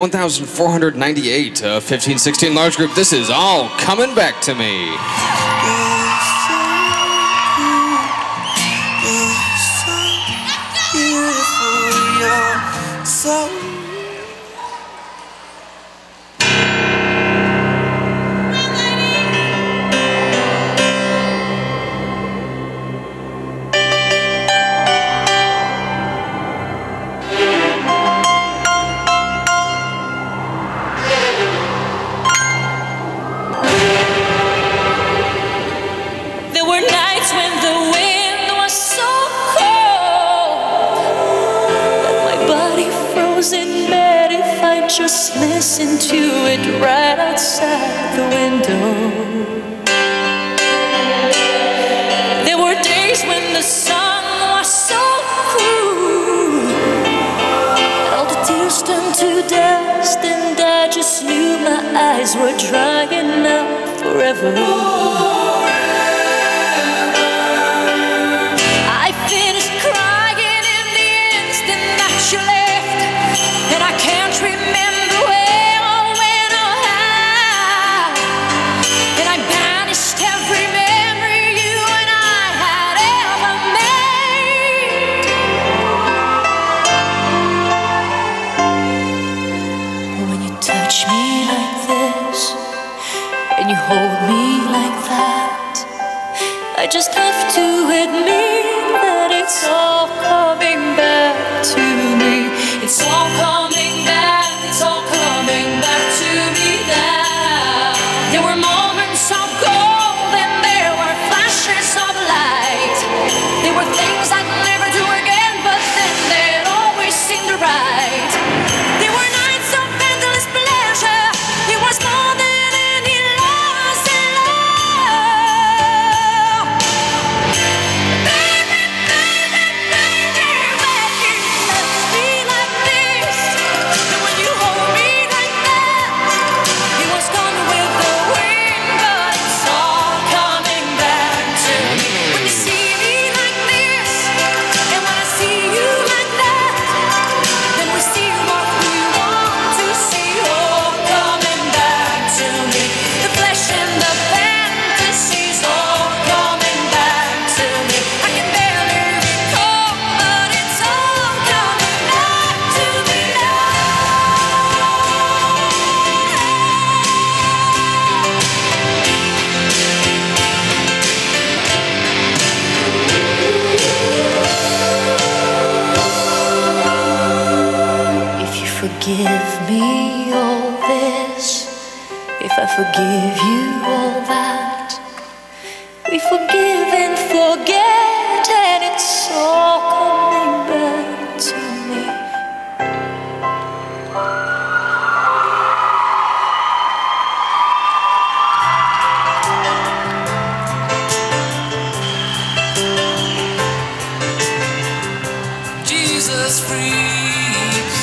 1498 uh, 1516 large group. This is all coming back to me. so just listen to it right outside the window. There were days when the sun was so cruel, all the tears turned to dust, and I just knew my eyes were drying out forever. I finished crying in the instant that you hold me like that. I just have to forgive me all this, if I forgive you all that, we forgive and forget.